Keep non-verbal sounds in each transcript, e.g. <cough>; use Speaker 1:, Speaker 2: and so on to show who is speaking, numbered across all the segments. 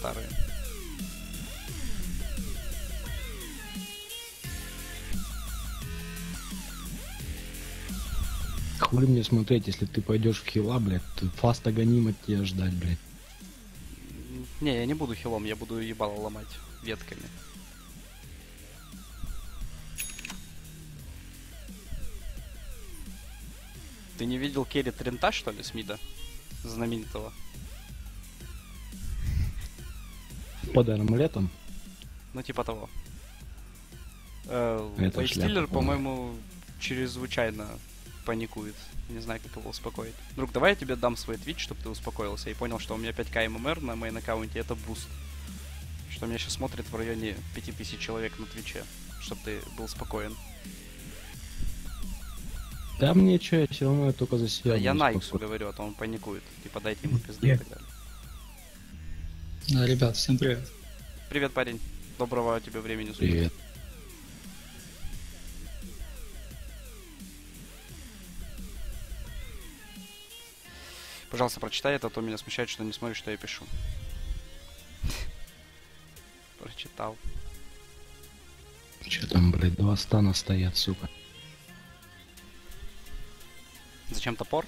Speaker 1: старые.
Speaker 2: Хули мне смотреть, если ты пойдешь в хила, блядь, фаста от тебя ждать, блядь.
Speaker 1: Не, я не буду хилом, я буду ебало ломать ветками. Ты не видел Керри Трента, что ли, Смида? Знаменитого.
Speaker 2: Под армлетом.
Speaker 1: Ну, типа того. Э, Lifestealer,
Speaker 2: шляпа,
Speaker 1: по-моему, чрезвычайно паникует. Не знаю, как его успокоить. Друг, давай я тебе дам свой твит, чтобы ты успокоился и понял, что у меня 5к MMR на моем аккаунте это буст. Что меня сейчас смотрит в районе 5000 человек на Твиче. Чтобы ты был спокоен.
Speaker 2: Да мне чё, я все равно я только за себя.
Speaker 1: Да, я Найксу
Speaker 2: спокоен.
Speaker 1: говорю, а то он паникует. Типа дайте ему пизды и так далее.
Speaker 3: Да, ребят, всем привет.
Speaker 1: Привет, парень. Доброго тебе времени суток.
Speaker 2: Привет.
Speaker 1: Пожалуйста, прочитай это, а то меня смущает, что не смотришь, что я пишу. Прочитал.
Speaker 2: Че там, блядь, два стана стоят, сука.
Speaker 1: Зачем топор?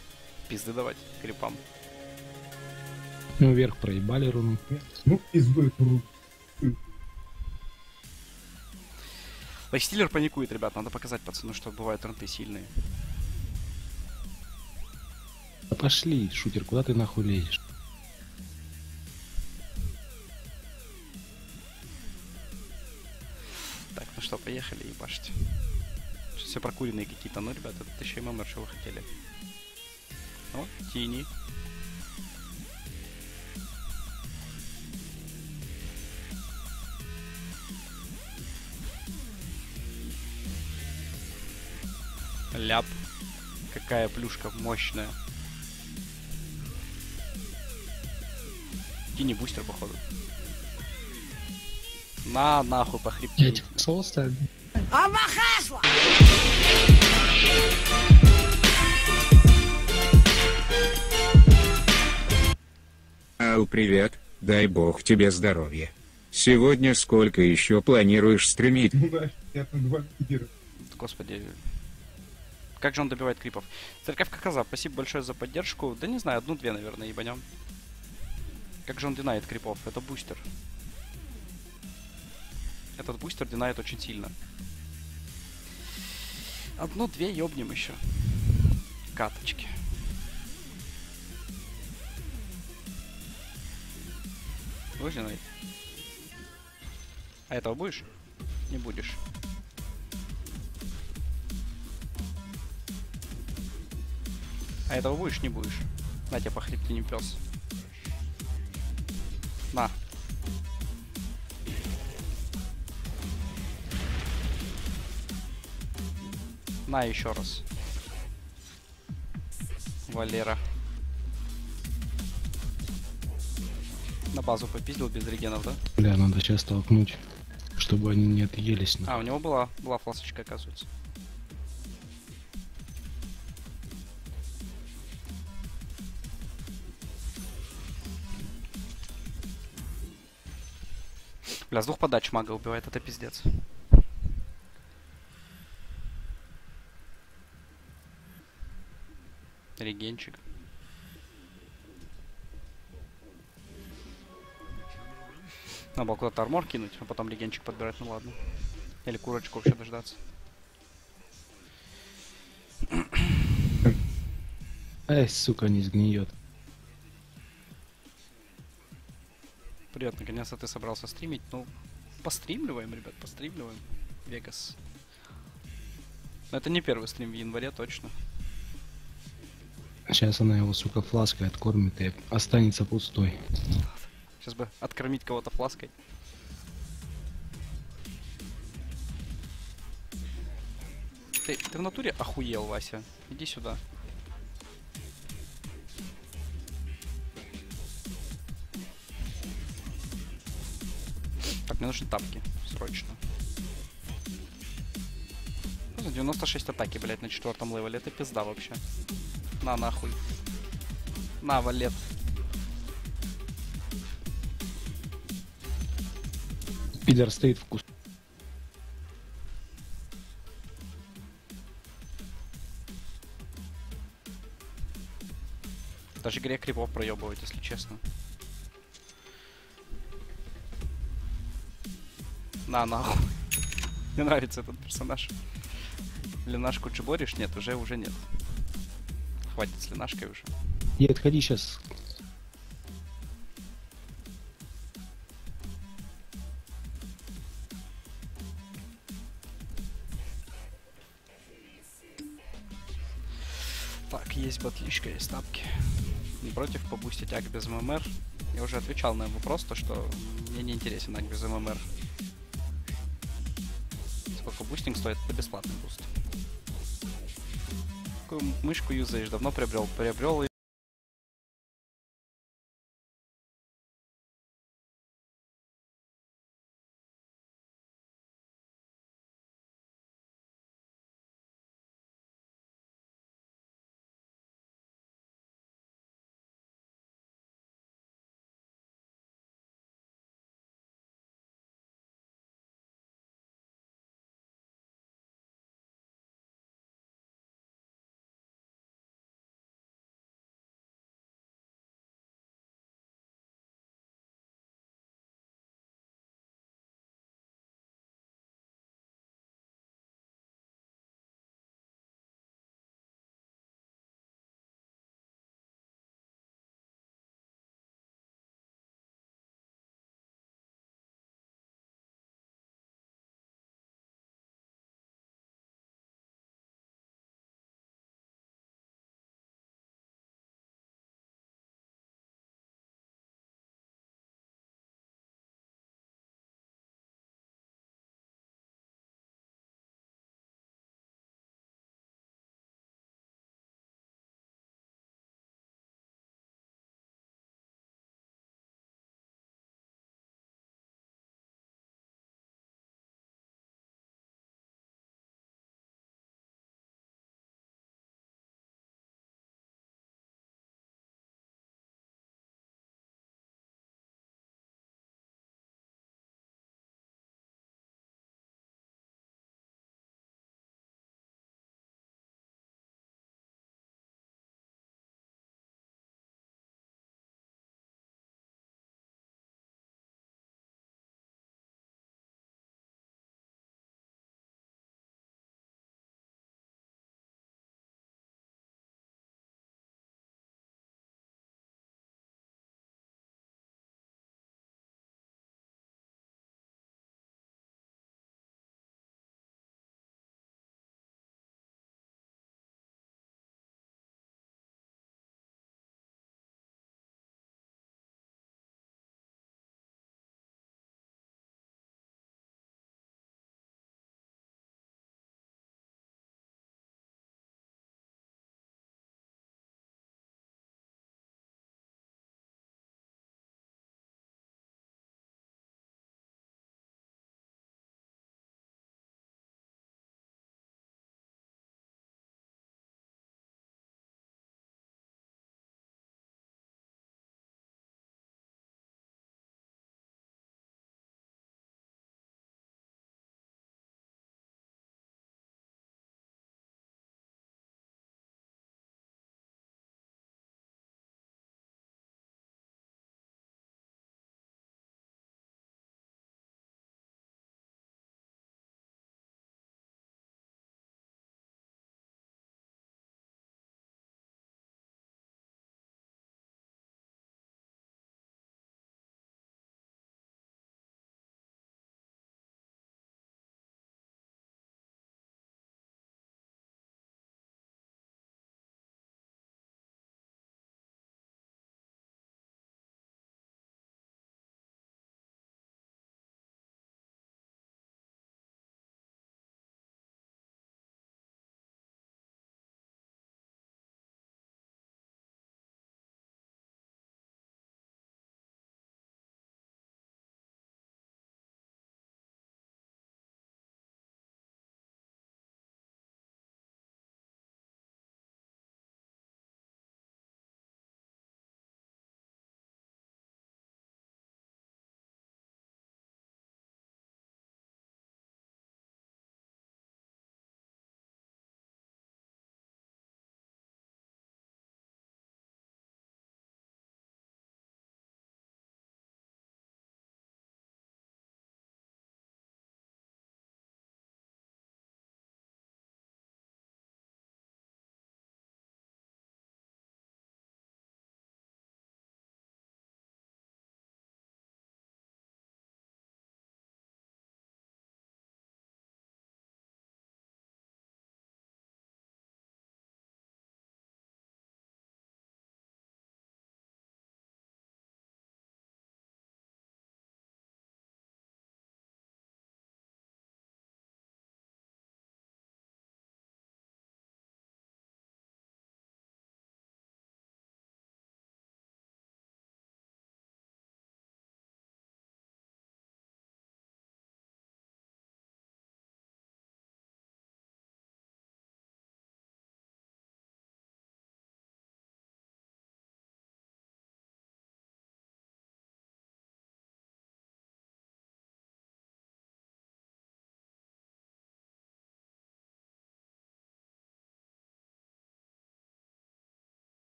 Speaker 1: Пизды давать крипам.
Speaker 2: Ну, вверх проебали руну.
Speaker 4: Ну, пизду эту руну.
Speaker 1: Lifestealer паникует, ребят, надо показать пацану, что бывают тренты сильные.
Speaker 2: Да пошли, шутер, куда ты нахуй лезешь?
Speaker 1: Так, ну что, поехали ебашить. Сейчас все прокуренные какие-то, ну, ребята, это еще и мемор, что вы хотели. О, тени. Ляп. Какая плюшка мощная. Тини бустер, походу. На, нахуй, по
Speaker 3: Я
Speaker 1: хребтине.
Speaker 3: этих соло ставлю.
Speaker 5: Ау, привет, дай бог тебе здоровья. Сегодня сколько еще планируешь стримить?
Speaker 4: Ну да, я там два лидера.
Speaker 1: Господи. Как же он добивает крипов? Церковь Каза, спасибо большое за поддержку. Да не знаю, одну-две, наверное, ебанем. Как же он динает крипов? Это бустер. Этот бустер динает очень сильно. Одну-две ёбнем еще. Каточки. Динать? А этого будешь? Не будешь. А этого будешь, не будешь. На тебе по хребтине пес. На. На еще раз. Валера. На базу попиздил без регенов, да?
Speaker 2: Бля, надо сейчас толкнуть, чтобы они не отъелись. нахуй.
Speaker 1: А, у него была, была фласочка, оказывается. Бля, с двух подач мага убивает, это пиздец. Регенчик. Надо было куда-то армор кинуть, а потом регенчик подбирать, ну ладно. Или курочку вообще дождаться.
Speaker 2: Эй, сука, не сгниет.
Speaker 1: Привет, наконец-то ты собрался стримить. Ну, постримливаем, ребят, постримливаем. Вегас. Но это не первый стрим в январе, точно.
Speaker 2: Сейчас она его, сука, флаской откормит и останется пустой.
Speaker 1: Сейчас бы откормить кого-то флаской. Ты, ты в натуре охуел, Вася. Иди сюда. Мне нужны тапки. Срочно. Что за 96 атаки, блядь, на четвертом левеле? Это пизда вообще. На, нахуй. На, валет.
Speaker 2: Пидор стоит в кусту.
Speaker 1: Даже грех крипов проебывать, если честно. На, нахуй. <laughs> Мне нравится этот персонаж. Ленашку чеборишь? Нет, уже уже нет. Хватит с Ленашкой уже.
Speaker 2: И отходи сейчас.
Speaker 1: Так, есть батличка, есть тапки. Не против побустить ак без ММР? Я уже отвечал на вопрос, то что мне не интересен ак без MMR. Сколько бустинг стоит? Это бесплатный буст. Какую мышку юзаешь? Давно приобрел? Приобрел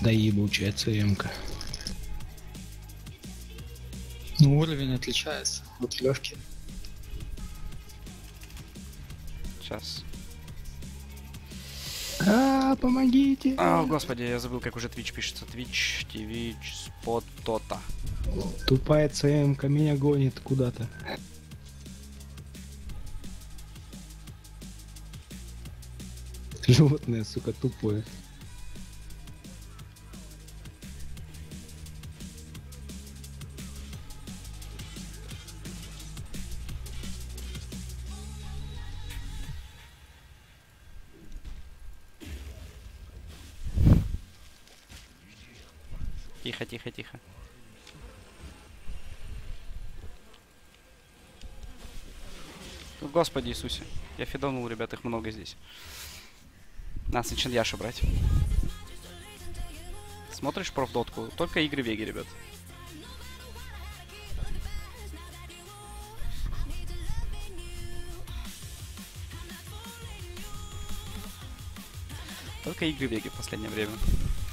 Speaker 2: Да ебучая ЦМ-ка.
Speaker 3: Ну, уровень отличается от легких.
Speaker 1: Сейчас.
Speaker 2: А, помогите!
Speaker 1: А, господи, я забыл, как уже Twitch пишется. Twitch, Twitch, Spot, Тота.
Speaker 2: Тупая ЦМ-ка меня гонит куда-то. Животное, сука, тупое.
Speaker 1: Тихо, тихо. Ну, Господи Иисусе. Я фидонул, ребят, их много здесь. Нас начал Яша брать. Смотришь профдотку? Только игры Веги, ребят. Только игры Веги в последнее время.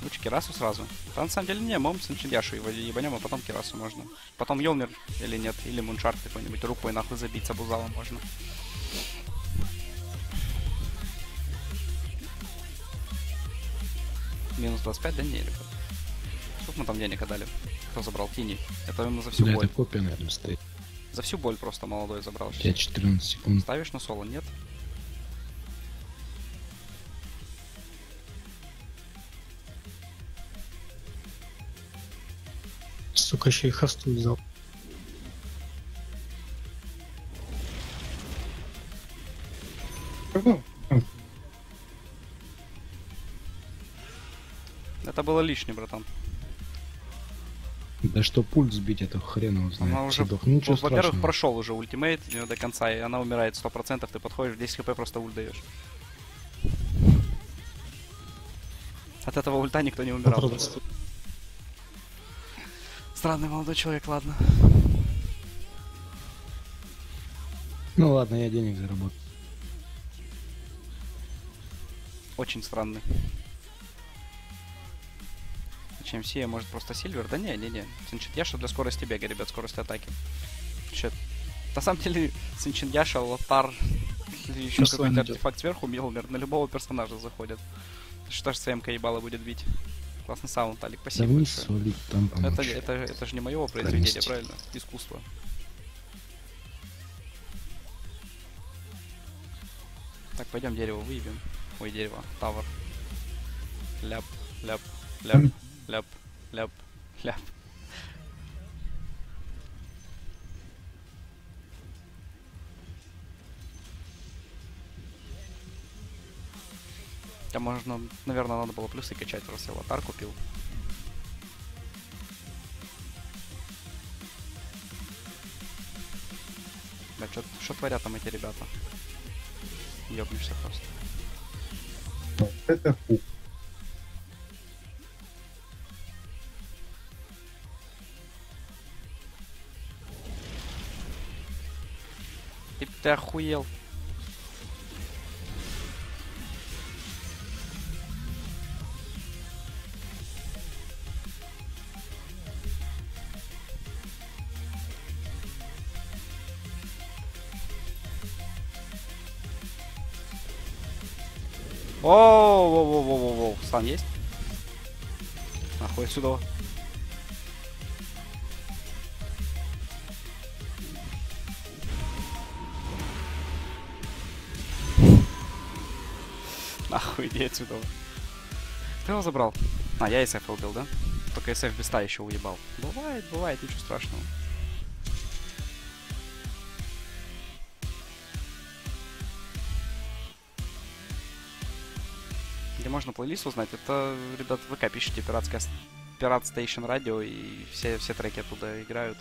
Speaker 1: Лучше Кирасу сразу. Да, на самом деле не, мы сначала Яшу его ебанем, а потом Кирасу можно. Потом Йолмир или нет, или Муншарт какой-нибудь рукой нахуй забить с Абузалом можно. Минус 25, да не, ребят. Сколько мы там денег отдали? Кто забрал? Тини. Это ему за всю
Speaker 2: Бля,
Speaker 1: боль.
Speaker 2: это копия, наверное, стоит.
Speaker 1: За всю боль просто молодой забрал.
Speaker 2: Тебя 14 секунд.
Speaker 1: Ставишь на соло? Нет?
Speaker 3: Сука, еще и хосту взял.
Speaker 1: Это было лишнее, братан.
Speaker 2: Да что пульт сбить, это хрен его знает.
Speaker 1: Она уже,
Speaker 2: Сидох. Ну,
Speaker 1: ну, во-первых, прошел уже ультимейт у неё до конца, и она умирает 100%, ты подходишь, 10 хп просто ульт даешь. От этого ульта никто не умирал.
Speaker 3: Попробуй.
Speaker 1: Странный молодой человек, ладно.
Speaker 2: Ну ладно, я денег заработал.
Speaker 1: Очень странный. Чем все, может просто Сильвер? Да не, не, не. Синчин Яша для скорости бега, ребят, скорости атаки. Чё? На самом деле, Синчин Яша, Лотар, или еще
Speaker 3: Ну, с
Speaker 1: какой-то артефакт сверху, Милмер, на любого персонажа заходит. Что ж СМК ебало будет бить? Классный саунд, Алик,
Speaker 2: Да
Speaker 1: спасибо
Speaker 2: вниз
Speaker 1: большое.
Speaker 2: свалить там.
Speaker 1: Это, это, это же не мое произведение,
Speaker 2: Крайности.
Speaker 1: правильно? Искусство. Так, пойдем дерево выебем. Ой, дерево. Тавр. Ляп, ляп, ляп, ляп, ляп, ляп. Да можно, наверное, надо было плюсы качать, раз я лотар купил. Да, что творят там эти ребята? Ёбнешься просто.
Speaker 4: вот это фу.
Speaker 1: Ты, ты охуел. Оу, воу, воу, воу, воу, воу. Стан есть? Нахуй отсюда. Нахуй, иди отсюда. Кто его забрал? А, я SF убил, да? Только SF без ста еще уебал. Бывает, бывает, ничего страшного. Можно плейлист узнать? Это, ребят, ВК пишите пиратская Пират Station Radio и все, все треки оттуда играют.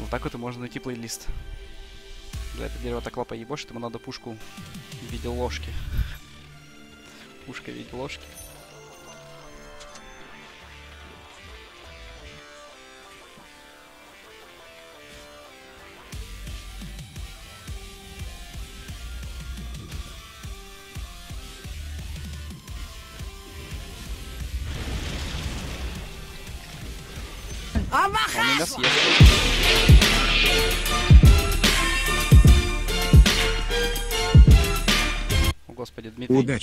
Speaker 1: Вот так вот и можно найти плейлист. За это дерево так лапа ебошит, ему надо пушку в виде ложки. <laughs> Пушка в виде ложки.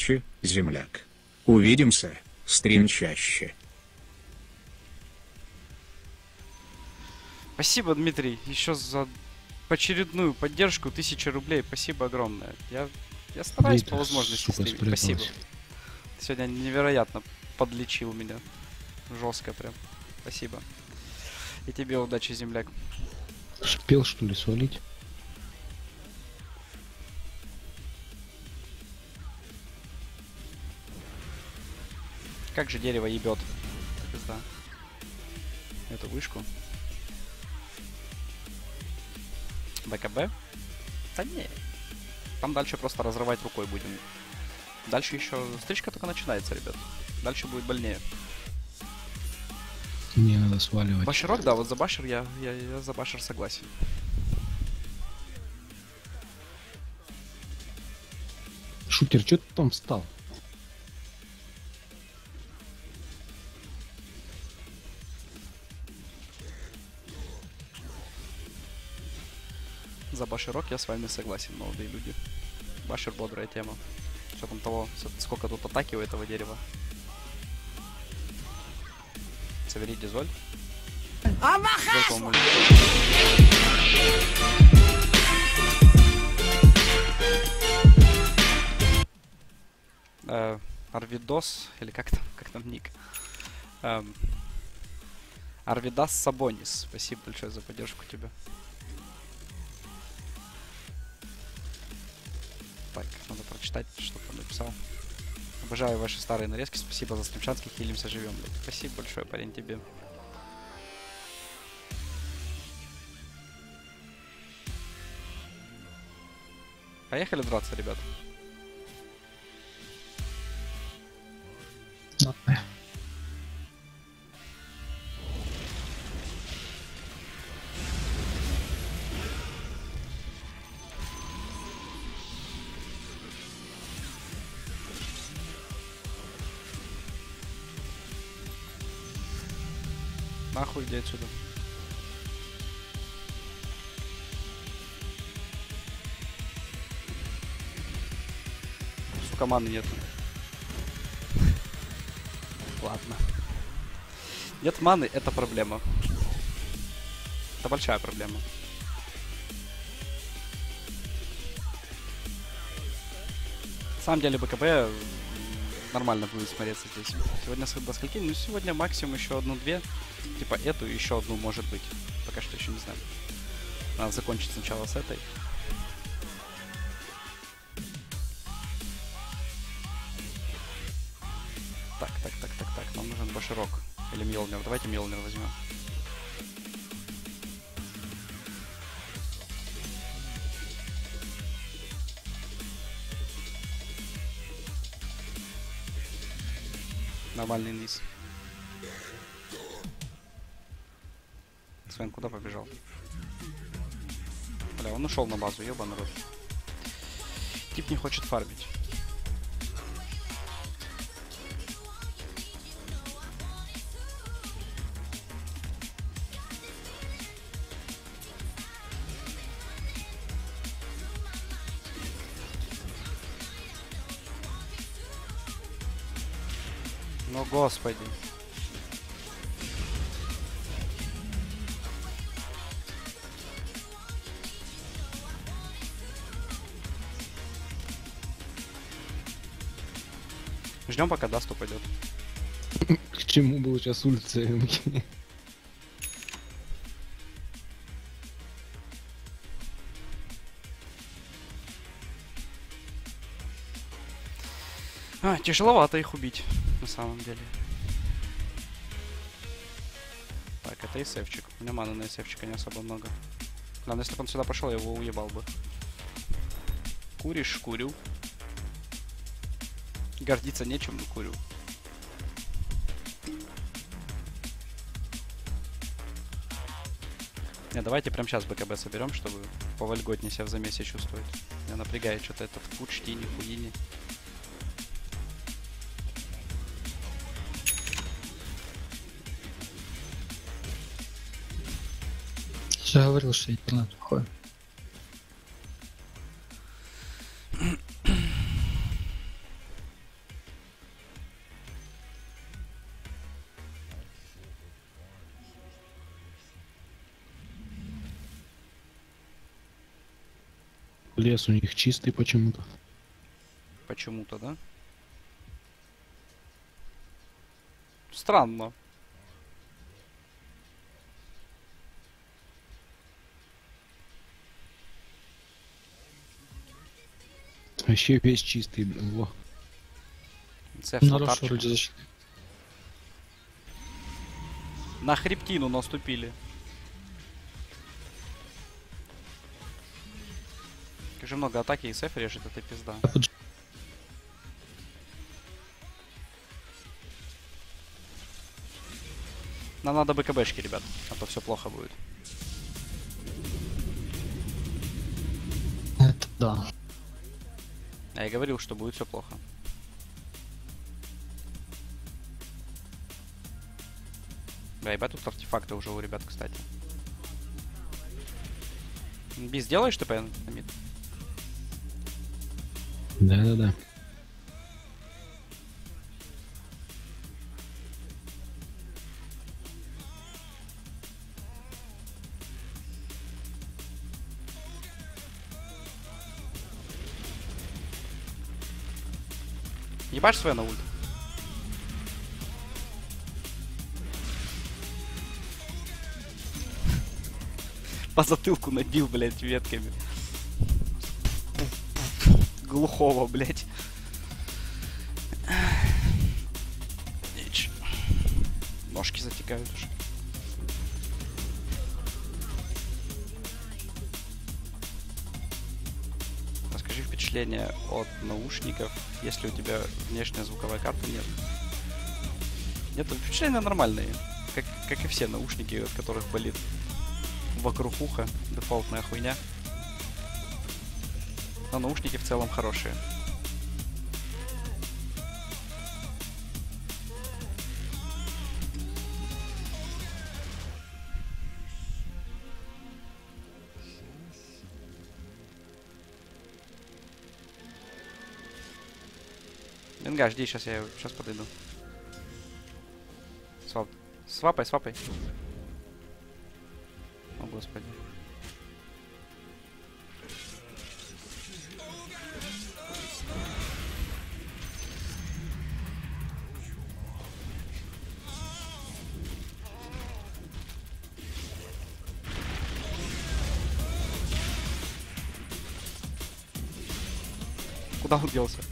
Speaker 5: Удачи, земляк. Увидимся, стрим чаще.
Speaker 1: Спасибо, Дмитрий, еще за очередную поддержку, тысяча рублей. Спасибо огромное. Я, я стараюсь
Speaker 2: Где
Speaker 1: по возможности
Speaker 2: сука,
Speaker 1: стримить. Спасибо. Ты сегодня невероятно подлечил меня. Жестко прям. Спасибо. И тебе удачи, земляк.
Speaker 2: Успел что ли свалить?
Speaker 1: Как же дерево ебет. Пизда. Эту вышку. БКБ? Да не. Там дальше просто разрывать рукой будем. Дальше еще... Стричка только начинается, ребят. Дальше будет больнее.
Speaker 2: Мне надо сваливать.
Speaker 1: Баширок, да, вот за Башер я, я, я за Башер согласен.
Speaker 2: Шутер, что ты там встал?
Speaker 1: За Баширок я с вами согласен, молодые люди. Башер бодрая тема. Что там того, сколько тут атаки у этого дерева. Савери Дизоль. Э, Арвидос, или как там, как там ник? Эм, Арвидас Сабонис. Спасибо большое за поддержку тебе. Так, надо прочитать, что там написал. Обожаю ваши старые нарезки. Спасибо за стримчанский хилимся живем. блядь. Спасибо большое, парень, тебе. Поехали драться, ребят.
Speaker 3: Давай.
Speaker 1: Иди отсюда. Сука, маны нет. Ладно. Нет маны, это проблема. Это большая проблема. На самом деле БКБ нормально будет смотреться здесь. Сегодня с- до скольки? Ну, сегодня максимум еще одну-две. Типа эту и еще одну может быть. Пока что еще не знаю. Надо закончить сначала с этой. Так, так, так, так, так. Нам нужен Баширок. Или Мьолнир. Давайте Мьолнир возьмем. Нормальный низ. Свен куда побежал? Бля, он ушел на базу, ебаный рот. Тип не хочет фармить. Ну господи. Ждем, пока Даст упадет. <laughs>
Speaker 2: К чему был сейчас улица МК?
Speaker 1: А, тяжеловато их убить, самом деле. Так, это эсэфчик. У меня маны на эсэфчика не особо много. Ладно, если бы он сюда пошел, я его уебал бы. Куришь? Курю. Гордиться нечем, но курю. Не, давайте прям сейчас БКБ соберем, чтобы повольготнее себя в замесе чувствовать. Меня напрягает что-то этот пуч, тини, хуини.
Speaker 3: Я говорил, что интернет плохой.
Speaker 2: Лес у них чистый почему-то.
Speaker 1: Почему-то, да? Странно.
Speaker 2: Вообще весь чистый, блин, во.
Speaker 1: Це
Speaker 3: Народ
Speaker 1: флотарчик.
Speaker 3: вроде зашли.
Speaker 1: На хребтину наступили. Как же много атаки и сеф режет, это пизда. Нам надо БКБшки, ребят, а то все плохо будет.
Speaker 3: Это да.
Speaker 1: А я говорил, что будет все плохо. Да, ебать, тут артефакты уже у ребят, кстати. Би, сделаешь ТП на мид?
Speaker 2: Да-да-да.
Speaker 1: Ебашь свой на ульт? <laughs> По затылку набил, блядь, ветками. Глухого, блядь. Впечатление от наушников, если у тебя внешняя звуковая карта нет. Нет, впечатления нормальные. Как, как и все наушники, от которых болит вокруг уха. Дефолтная хуйня. Но наушники в целом хорошие. Венга, жди, сейчас я сейчас подойду. Swap. Свапай, свапай. О, господи. Куда он делся?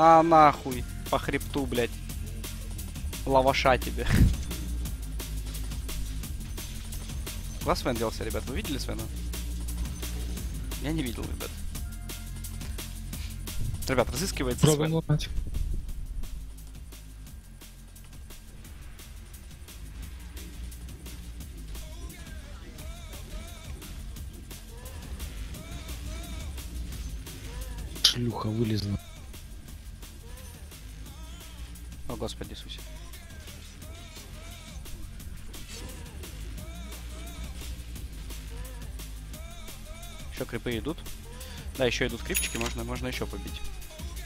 Speaker 1: На нахуй. По хребту, блядь. Лаваша тебе. Куда Свен делся, ребят? Вы видели Свена? Я не видел, ребят. Ребят, разыскивается
Speaker 3: Пробуем
Speaker 1: Свен.
Speaker 3: ломать.
Speaker 2: Шлюха вылезла.
Speaker 1: Господи Иисусе. Еще крипы идут. Да, еще идут крипчики, можно, можно еще побить.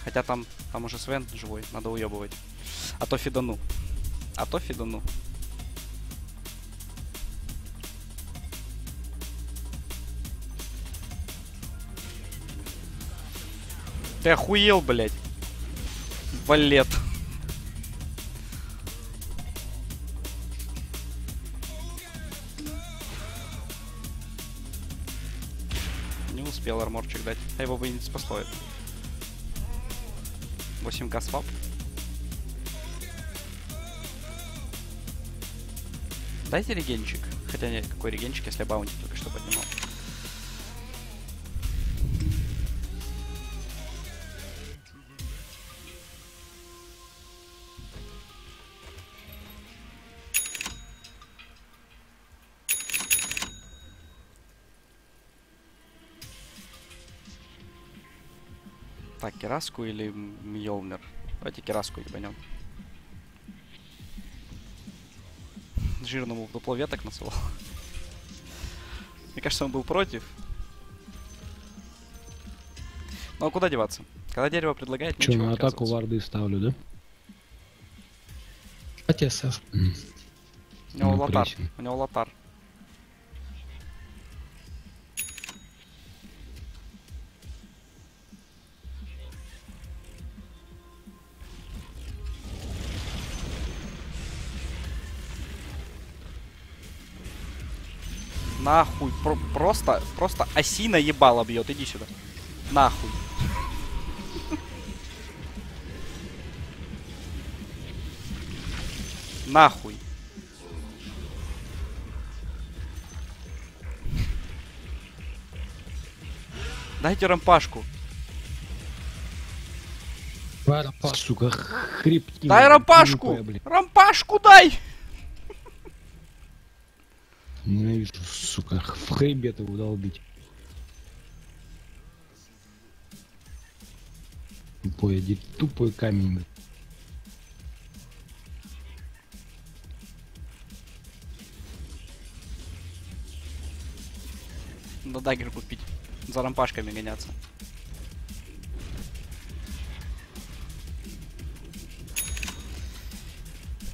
Speaker 1: Хотя там, там уже Свен живой, надо уебывать. А то фидану. А то фидану. Ты охуел, блядь. Валет. Арморчик дать. А его бы не спасло это. 8к свап. Дайте регенчик. Хотя нет, какой регенчик, если я баунти только что поднимал. Так, Кераску или Мьолнир? Давайте Кераску ебанем. жирному в дупло веток насылал. <laughs> Мне кажется, он был против. Ну а куда деваться? Когда дерево предлагает,
Speaker 2: Че, на атаку варды ставлю, да?
Speaker 3: Хотя.
Speaker 2: М.
Speaker 1: У него лотар. У него лотар. Нахуй. Про- просто, просто осина ебало бьет. Иди сюда. Нахуй. Нахуй. Дайте рампашку.
Speaker 2: Сука, хребтина.
Speaker 1: Дай рампашку! Рампашку дай!
Speaker 2: Ненавижу, сука, в хребет его долбить. Тупой, иди, тупой камень.
Speaker 1: Надо дагер купить. За рампашками гоняться.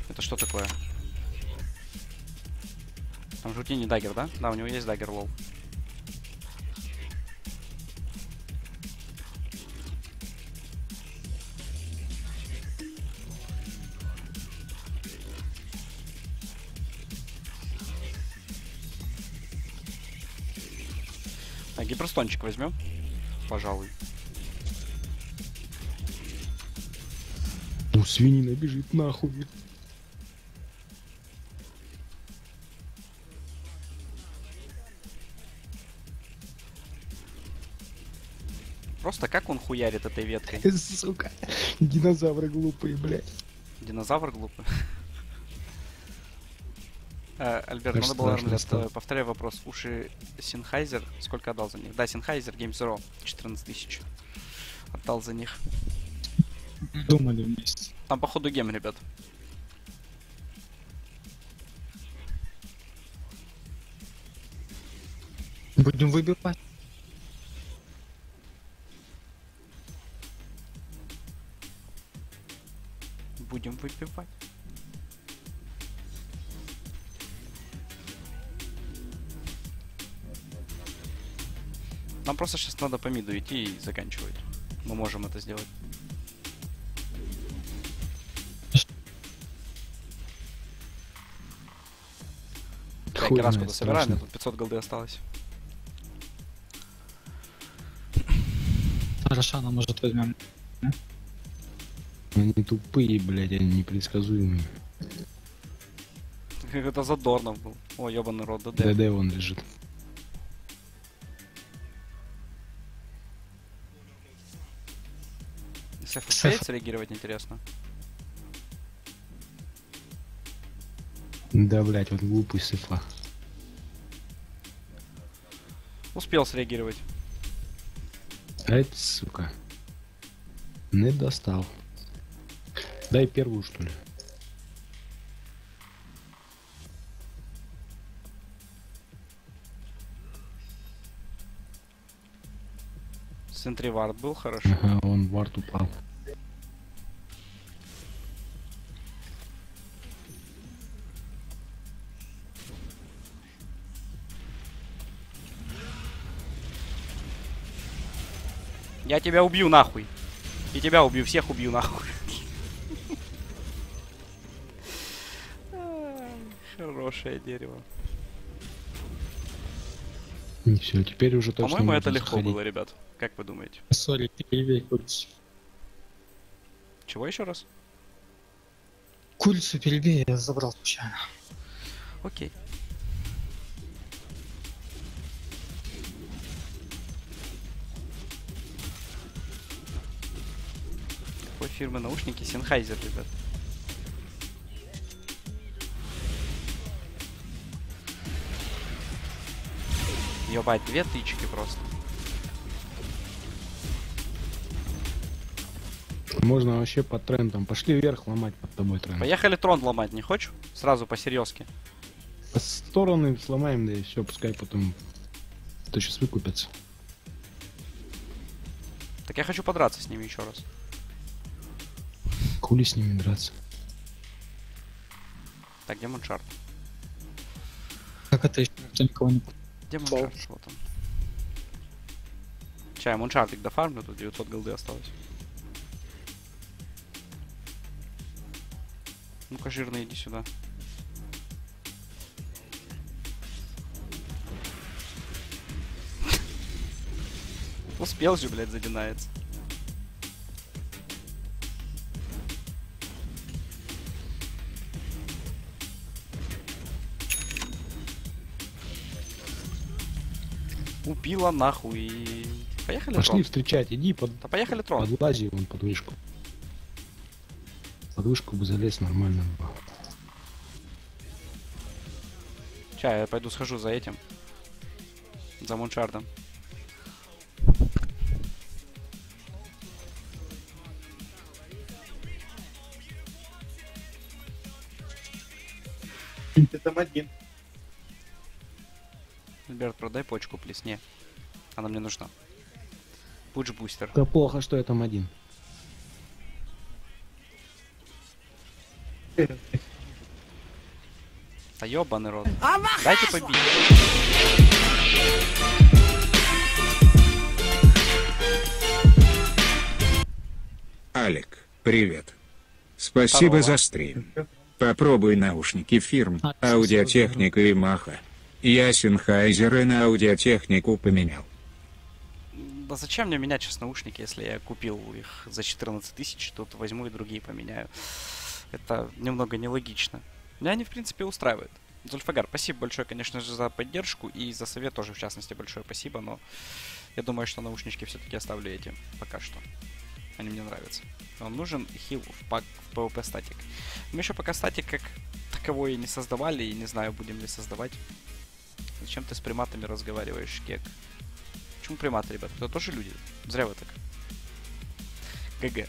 Speaker 1: Это что такое? Там же у него dagger, да? Да, у него есть dagger, lol. А, гиперстончик возьмем? Пожалуй.
Speaker 2: Ну, свинина бежит нахуй.
Speaker 1: Просто как он хуярит этой веткой? <laughs>
Speaker 2: Сука, динозавры глупые, блядь.
Speaker 1: Динозавр глупый. <laughs> Э, Альберт, надо было, э, повторяй вопрос. Уши Синхайзер, сколько отдал за них? Да, Синхайзер Game Zero, 14 тысяч. Отдал за них.
Speaker 3: Думали вместе.
Speaker 1: Там, походу, гем, ребят.
Speaker 3: Будем выбивать.
Speaker 1: Будем выпивать. Нам просто сейчас надо по миду идти и заканчивать. Мы можем это сделать. Так,
Speaker 2: Хуй
Speaker 1: раз
Speaker 2: знает,
Speaker 1: куда собираем, тут 500 голды осталось.
Speaker 3: Рошана, может, возьмем.
Speaker 2: Они тупые, блядь, они непредсказуемые.
Speaker 1: Как это задорно был. О, ебаный рот, ДД.
Speaker 2: ДД вон лежит.
Speaker 1: Сэф. успеет среагировать, интересно.
Speaker 2: Да, блядь, вот глупый сыфа.
Speaker 1: Успел среагировать.
Speaker 2: А это, сука. Не достал. Дай первую, что ли.
Speaker 1: Сентривард был хорошо.
Speaker 2: Ага, он в арт упал.
Speaker 1: Я тебя убью нахуй. И тебя убью, всех убью нахуй. <laughs> Хорошее дерево.
Speaker 2: И все, теперь уже точно
Speaker 1: По-моему, это легко
Speaker 2: заходить.
Speaker 1: было, ребят. Как вы думаете?
Speaker 3: Сори, перебей курицу.
Speaker 1: Чего еще раз?
Speaker 3: Курицу перебей, я забрал случайно.
Speaker 1: Окей. Какой фирмы наушники? Sennheiser, ребят. Ебать, две тычки просто.
Speaker 2: Можно вообще по трендам. Пошли вверх ломать под тобой тренд.
Speaker 1: Поехали трон ломать, не хочешь? Сразу по серьезке.
Speaker 2: По стороны сломаем, да и все, пускай потом... То сейчас выкупятся.
Speaker 1: Так я хочу подраться с ними еще раз.
Speaker 2: Хули с ними драться.
Speaker 1: Так, где Муншард?
Speaker 3: Как это еще никто никого не...
Speaker 1: Где Муншард? Вот он. Чай, Муншардик дофармлю, тут 900 голды осталось. Ну-ка, жирный, иди сюда. <laughs> Успел же, блядь, задинается. Убила нахуй. и- Поехали,
Speaker 2: Пошли
Speaker 1: Трон.
Speaker 2: встречать, иди под,
Speaker 1: Да поехали, Трон.
Speaker 2: подлази вон под вышку. Под вышку бы залез нормально.
Speaker 1: Чай, я пойду схожу за этим. За Муншардом.
Speaker 4: Ты там один.
Speaker 1: Альберт, продай почку, плес. Не. Она мне нужна. Пудж бустер.
Speaker 2: Да плохо, что я там один.
Speaker 1: Да ёбаный рот. Дайте побить.
Speaker 5: Алик, привет. Спасибо
Speaker 1: Здорово.
Speaker 5: за стрим. Попробуй наушники фирм
Speaker 3: А,
Speaker 5: Аудиотехника и Маха. Я Синхайзеры на аудиотехнику поменял.
Speaker 1: Да зачем мне менять сейчас наушники, если я купил их за 14 тысяч, тут возьму и другие поменяю. Это немного нелогично. Меня они, в принципе, устраивают. Зульфагар, спасибо большое, конечно же, за поддержку и за совет тоже, в частности, большое спасибо, но я думаю, что наушнички все-таки оставлю эти пока что. Они мне нравятся. Вам нужен хил в, пак, PvP статик. Мы еще пока статик как таковой не создавали, и не знаю, будем ли создавать. Зачем ты с приматами разговариваешь, Кек? Почему приматы, ребят? Это тоже люди. Зря вы так. ГГ.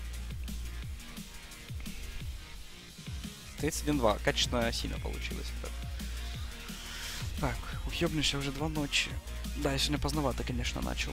Speaker 1: 31-2. Качественно сильно получилось, ребят. Так, уебнешься уже два ночи. Да, я сегодня поздновато, конечно, начал.